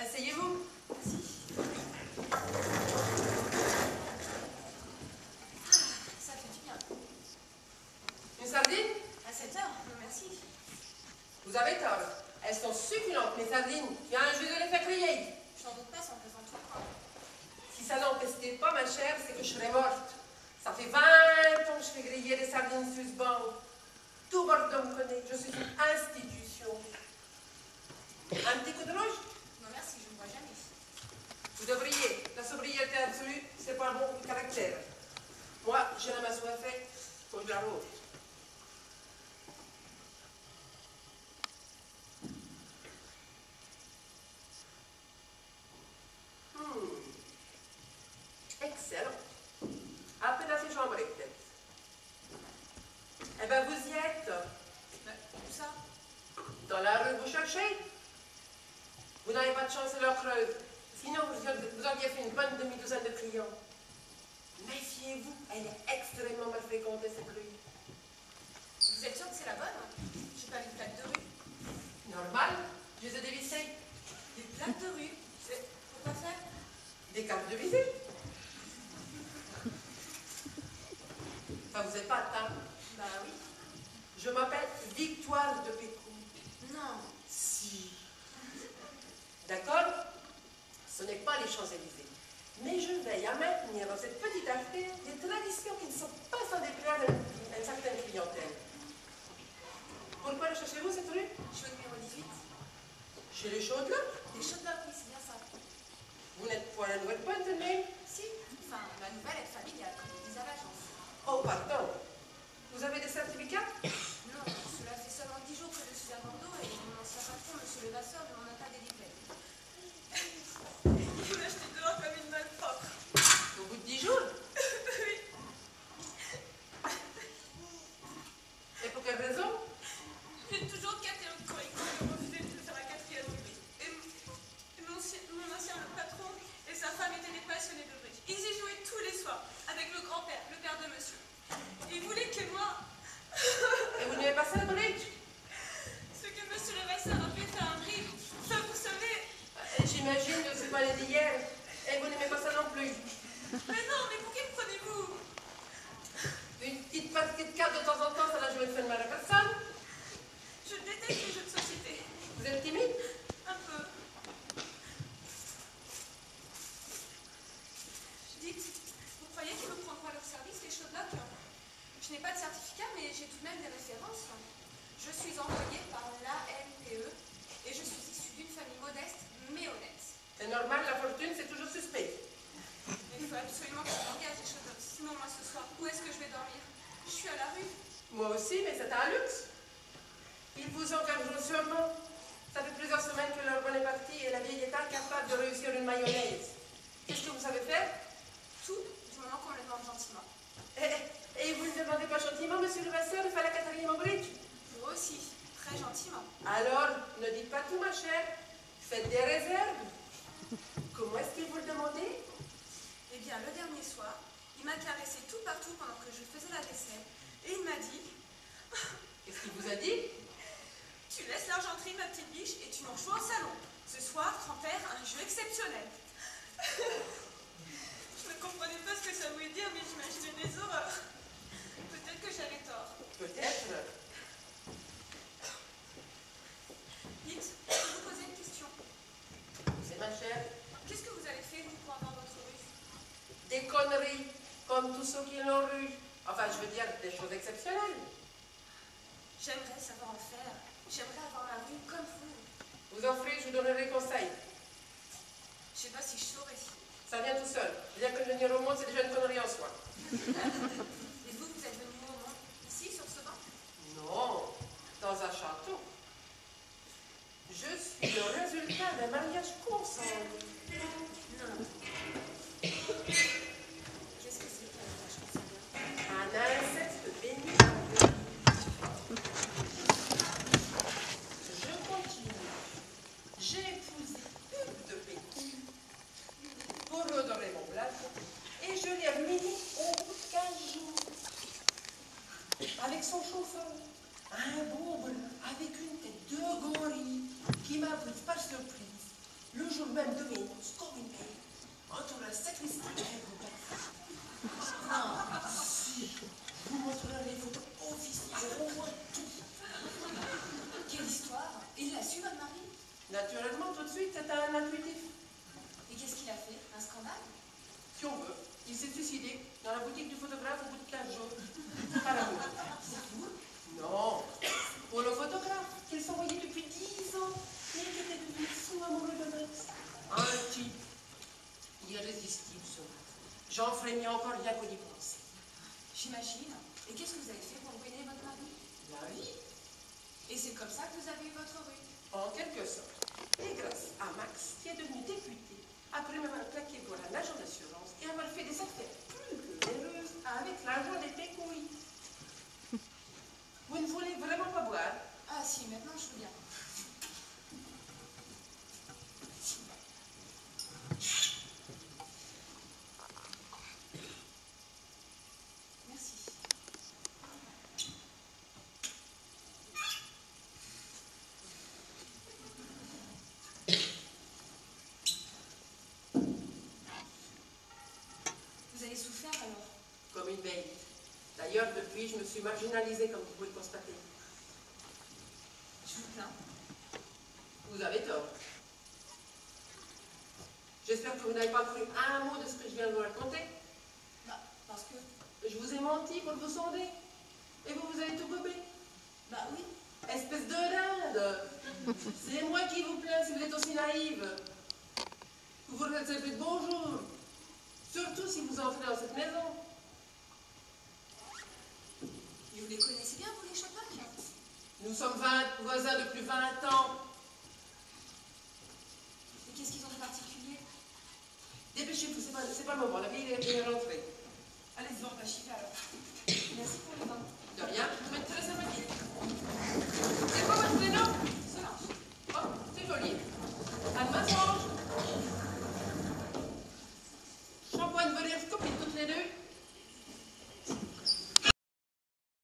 Asseyez-vous. Ah, ça fait du bien. Une sardine À cette heure, non merci. Vous avez tort. Elles sont succulentes, mes sardines. Tiens, je vais les faire griller. Je n'en doute pas sans faisant tout le. Si ça n'empestait pas, ma chère, c'est que je serais morte. Ça fait 20 ans que je fais griller des sardines sur ce banc. Tout Bordeaux me connaît. Je suis une institution. Un petit coup de rouge Non merci, je ne vois jamais. Vous devriez. La sobriété absolue, c'est pas bon pour le caractère. Moi, j'ai la faut que je la roule. Hmm. Excellent. À chambré, peut-être. Eh ben, vous y êtes. Où ça? Dans la rue, vous cherchez? Vous n'avez pas de chance à leur creuse. Sinon, vous, auriez fait une bonne demi-douzaine de clients. Méfiez-vous, elle est extrêmement mal fréquentée, cette rue. Vous êtes sûr que c'est la bonne J'ai pas vu de plaque de rue. Normal, je les ai dévissés. Des plaques de rue C'est pourquoi faire Des cartes de visite. Enfin, vous n'êtes pas atteint. Bah oui. Je m'appelle Victoire de Pécou. Non. Si. D'accord Ce n'est pas les Champs-Élysées. Mais je veille à maintenir dans cette petite affaire des traditions qui ne sont pas sans déplaire à une, certaine clientèle. Pourquoi le cherchez-vous, cette rue? Je suis au numéro 18. Chez les Des chaudes là, oui, c'est bien ça. Vous n'êtes point la nouvelle pointe, mais... Si, enfin, la nouvelle est familiale, comme ils disent à l'agence. Oh, pardon. Vous avez des certificats? Non, cela fait seulement 10 jours que je suis à Bordeaux et mon ancien patron, d'hier. Et vous n'aimez pas ça non plus. Mais non, mais pour qui me prenez-vous? Une petite partie de carte de temps en temps, ça jamais fait de mal à personne. Je déteste les jeux de société. Vous êtes timide Un peu. Dites, vous croyez qu'ils me prendront à leur service, les Shodlock Je n'ai pas de certificat, mais j'ai tout de même des références. Je suis employée par l'ANPE et je suis issue d'une famille modeste mais honnête. C'est normal, la fortune, c'est toujours suspect. Mais il faut absolument que je m'engage, les Shodlock. Sinon, moi, ce soir, où est-ce que je vais dormir Je suis à la rue. Moi aussi, mais c'est un luxe. Ils vous engageront sûrement. Ça fait plusieurs semaines que leur bonne est partie et la vieille est incapable de réussir une mayonnaise. Qu'est-ce que vous savez faire? Tout, du moment qu'on me le demande gentiment. et, et vous ne demandez pas gentiment, monsieur le Vasseur, de faire la quatrième au bridge Vous aussi, très gentiment. Alors, ne dites pas tout, ma chère. Faites des réserves. Comment est-ce qu'ils vous le demandaient Eh bien, le dernier soir, il m'a caressé tout partout pendant que je faisais la vaisselle. Et il m'a dit Qu'est-ce qu'il vous a dit Tu laisses l'argenterie, ma m'en joues au salon. Ce soir, grand-père a un jeu exceptionnel. je ne comprenais pas ce que ça voulait dire, mais j'imaginais des horreurs. Peut-être que j'avais tort. Peut-être. Dites, je vais vous poser une question. C'est ma chère. Qu'est-ce que vous avez fait, vous, pour avoir votre rue Des conneries, comme tous ceux qui l'ont eu. Enfin, je veux dire, des choses exceptionnelles. J'aimerais savoir en faire. J'aimerais avoir ma rue comme vous. Vous offrez, je vous donnerai conseil. Je sais pas si je saurais. Ça vient tout seul. Bien que venir au monde, c'est déjà une connerie en soi. Et vous, vous êtes venu au monde Ici, sur ce banc Non, dans un château. Je suis le d'un mariage consenti. Non. Qu'est-ce que c'est qu'un mariage Un inceste béni. Je continue. J'ai épousé Hugues de Pékin pour redorer mon blason et je l'ai remis au bout de 15 jours avec son chauffeur. Un brun avec une tête de gorille qui m'a prise par surprise le jour Domingos, comme une belle, entre la sacristie et vos Non, Si, vous montrerez les photos officielles, on voit tout. quelle histoire Il l'a su, votre mari Naturellement, tout de suite, c'est un intuitif. Et qu'est-ce qu'il a fait? Un scandale? Si on veut. Il s'est suicidé dans la boutique du photographe au bout de 15 jours. À la route. Non, pour le photographe, qu'il s'envoyait depuis 10 ans, mais qui était devenu fou amoureux de Max. Un type irrésistible, ce Max. J'en frémis encore rien qu'au y penser. J'imagine. Et qu'est-ce que vous avez fait pour ruiner votre mari? La vie, Et c'est comme ça que vous avez eu votre rue? En quelque sorte. Et grâce à Max, qui est devenu député, après m'avoir claqué pour un agent d'assurance et avoir fait des affaires plus que avec l'argent des pécouilles. Vous ne voulez vraiment pas boire Ah si, maintenant je veux bien. Merci. Alors Comme une bête. D'ailleurs, depuis, je me suis marginalisée, comme vous pouvez le constater. Je vous plains. Vous avez tort. J'espère que vous n'avez pas cru un mot de ce que je viens de vous raconter. Bah, parce que... Je vous ai menti pour vous sonder. Et vous, vous avez tout gobé. Bah oui. Espèce de dinde. C'est moi qui vous plains si vous êtes aussi naïve. Vous vous plus de bonjour. Surtout si vous entrez dans cette maison. Mais vous les connaissez bien, vous les Chapac Nous sommes 20 voisins depuis 20 ans. Et qu'est-ce qu'ils ont de particulier? Dépêchez-vous, c'est pas, c'est pas le moment. La vie est rentrée. Allez-y, on va chiffrer alors. Merci pour le vin. De rien,